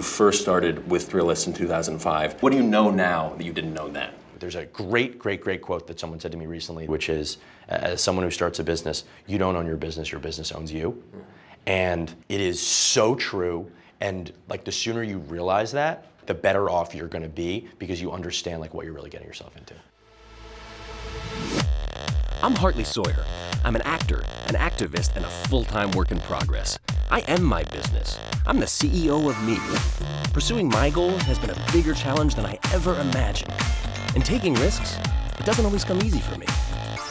you first started with Thrillist in 2005. What do you know now that you didn't know then? There's a great, great, great quote that someone said to me recently, which is as someone who starts a business, you don't own your business, your business owns you. And it is so true. And like the sooner you realize that, the better off you're gonna be because you understand like what you're really getting yourself into. I'm Hartley Sawyer. I'm an actor, an activist, and a full-time work in progress. I am my business. I'm the CEO of me. Pursuing my goals has been a bigger challenge than I ever imagined. And taking risks, it doesn't always come easy for me.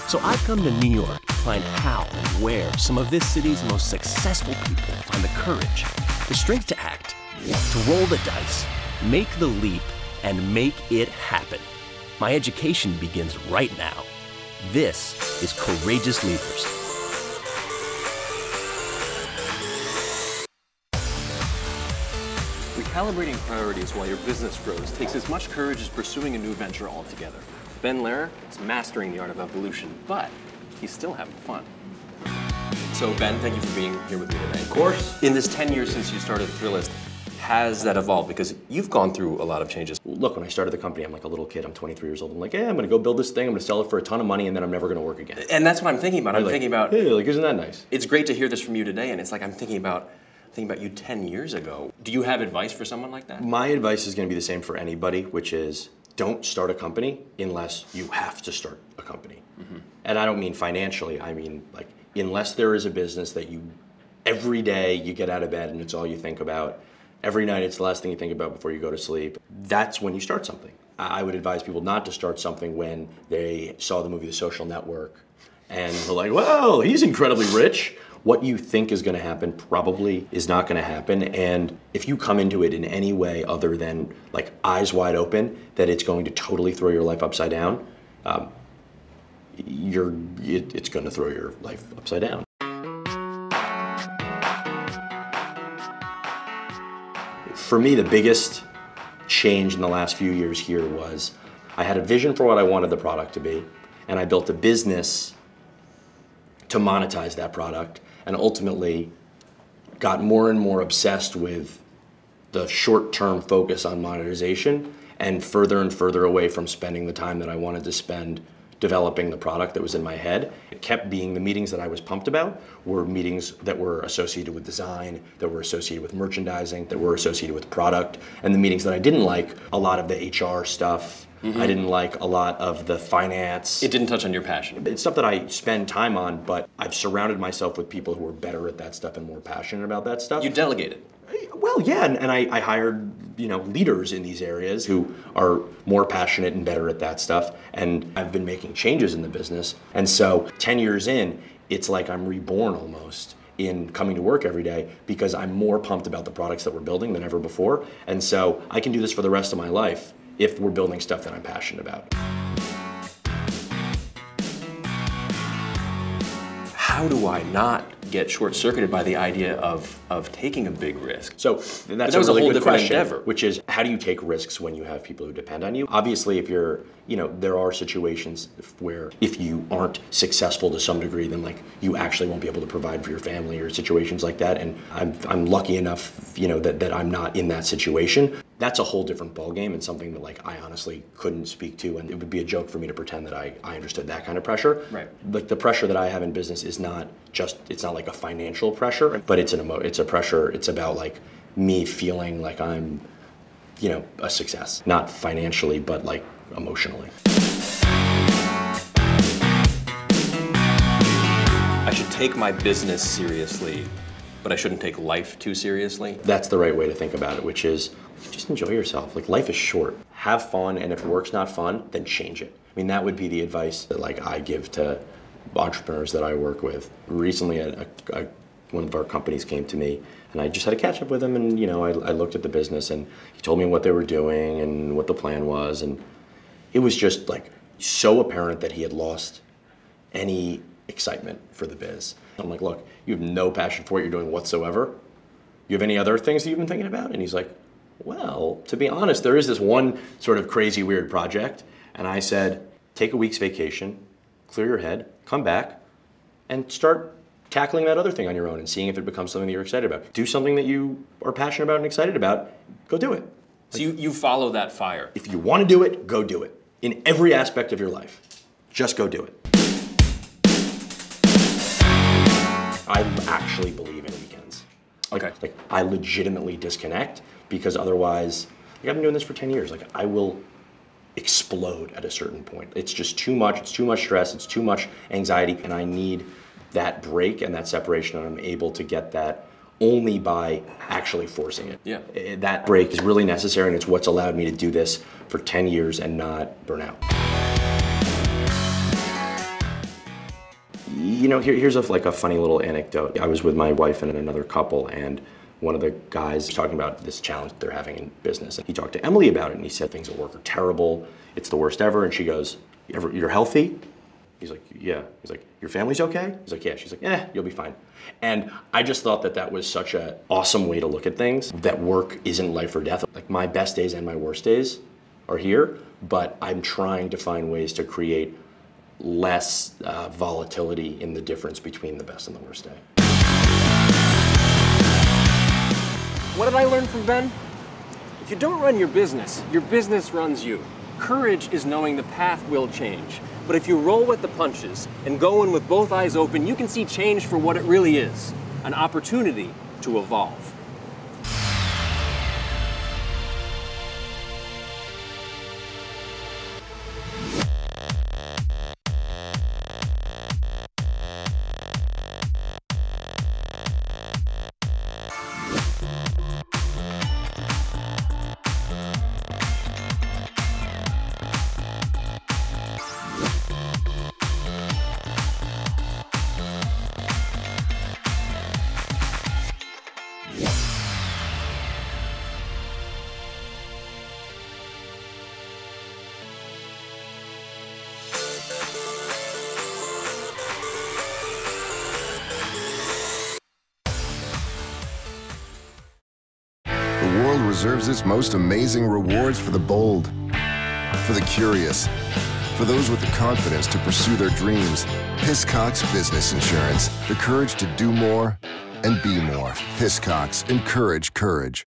So I've come to New York to find how and where some of this city's most successful people find the courage, the strength to act, to roll the dice, make the leap, and make it happen. My education begins right now. This is Courageous Leaders. Recalibrating priorities while your business grows takes as much courage as pursuing a new venture altogether. Ben Lerer is mastering the art of evolution, but he's still having fun. So Ben, thank you for being here with me today. Of course. In this 10 years since you started Thrillist, has that evolved? Because you've gone through a lot of changes. Look, when I started the company, I'm like a little kid. I'm 23 years old. I'm like, yeah, I'm gonna go build this thing. I'm gonna sell it for a ton of money, and then I'm never gonna work again. And that's what I'm thinking about. I'm like, thinking about. Hey, like, isn't that nice? It's great to hear this from you today, and it's like I'm thinking about thinking about you 10 years ago. Do you have advice for someone like that? My advice is gonna be the same for anybody, which is don't start a company unless you have to start a company. Mm-hmm. And I don't mean financially. I mean like unless there is a business that you every day you get out of bed and it's all you think about every night it's the last thing you think about before you go to sleep. That's when you start something. I would advise people not to start something when they saw the movie The Social Network and they're like, well, he's incredibly rich. What you think is going to happen probably is not going to happen. And if you come into it in any way other than like eyes wide open, that it's going to totally throw your life upside down, um, you're, it, it's going to throw your life upside down. For me, the biggest change in the last few years here was I had a vision for what I wanted the product to be, and I built a business to monetize that product, and ultimately got more and more obsessed with the short term focus on monetization and further and further away from spending the time that I wanted to spend developing the product that was in my head. It kept being the meetings that I was pumped about were meetings that were associated with design, that were associated with merchandising, that were associated with product, and the meetings that I didn't like, a lot of the HR stuff. Mm-hmm. I didn't like a lot of the finance. It didn't touch on your passion. It's stuff that I spend time on, but I've surrounded myself with people who are better at that stuff and more passionate about that stuff. You delegated. Well, yeah, and, and I, I, hired you know leaders in these areas who are more passionate and better at that stuff, and I've been making changes in the business. And so, ten years in, it's like I'm reborn almost in coming to work every day because I'm more pumped about the products that we're building than ever before. And so, I can do this for the rest of my life if we're building stuff that I'm passionate about. How do I not get short-circuited by the idea of, of taking a big risk. So that's that a was really a whole good different question, endeavor. which is how do you take risks when you have people who depend on you? Obviously, if you're, you know, there are situations where if you aren't successful to some degree, then like you actually won't be able to provide for your family or situations like that. And I'm, I'm lucky enough, you know, that, that I'm not in that situation. That's a whole different ballgame and something that like I honestly couldn't speak to. And it would be a joke for me to pretend that I, I understood that kind of pressure. Right. Like the pressure that I have in business is not just, it's not like a financial pressure, but it's an emo- it's a pressure. It's about like me feeling like I'm, you know, a success, not financially, but like emotionally. I should take my business seriously, but I shouldn't take life too seriously. That's the right way to think about it, which is just enjoy yourself. Like life is short. Have fun, and if work's not fun, then change it. I mean, that would be the advice that like I give to entrepreneurs that I work with. Recently, a, a, one of our companies came to me, and I just had a catch up with him, and you know, I, I looked at the business, and he told me what they were doing and what the plan was, and it was just like so apparent that he had lost any excitement for the biz. I'm like, look, you have no passion for what you're doing whatsoever. You have any other things that you've been thinking about? And he's like, well, to be honest, there is this one sort of crazy, weird project. And I said, take a week's vacation, clear your head, come back, and start tackling that other thing on your own and seeing if it becomes something that you're excited about. Do something that you are passionate about and excited about, go do it. So you, you follow that fire. If you want to do it, go do it. In every aspect of your life, just go do it. I actually believe in weekends. Like, Okay. Like I legitimately disconnect because otherwise, like I've been doing this for 10 years. Like I will explode at a certain point. It's just too much. It's too much stress. It's too much anxiety, and I need that break and that separation. And I'm able to get that only by actually forcing it. Yeah. Eh, That break is really necessary, and it's what's allowed me to do this for 10 years and not burn out. You know, here, here's a, like a funny little anecdote. I was with my wife and another couple, and one of the guys talking about this challenge they're having in business. And he talked to Emily about it, and he said things at work are terrible. It's the worst ever. And she goes, "You ever, "You're healthy?" He's like, "Yeah." He's like, "Your family's okay?" He's like, "Yeah." She's like, "Eh, you'll be fine." And I just thought that that was such a awesome way to look at things. That work isn't life or death. Like my best days and my worst days are here, but I'm trying to find ways to create less uh, volatility in the difference between the best and the worst day. What did I learn from Ben? If you don't run your business, your business runs you. Courage is knowing the path will change. But if you roll with the punches and go in with both eyes open, you can see change for what it really is an opportunity to evolve. Reserves its most amazing rewards for the bold, for the curious, for those with the confidence to pursue their dreams. Hiscox Business Insurance, the courage to do more and be more. Hiscox, encourage courage.